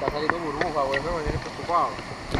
刚才你都五十块，我这会儿已经不说话了。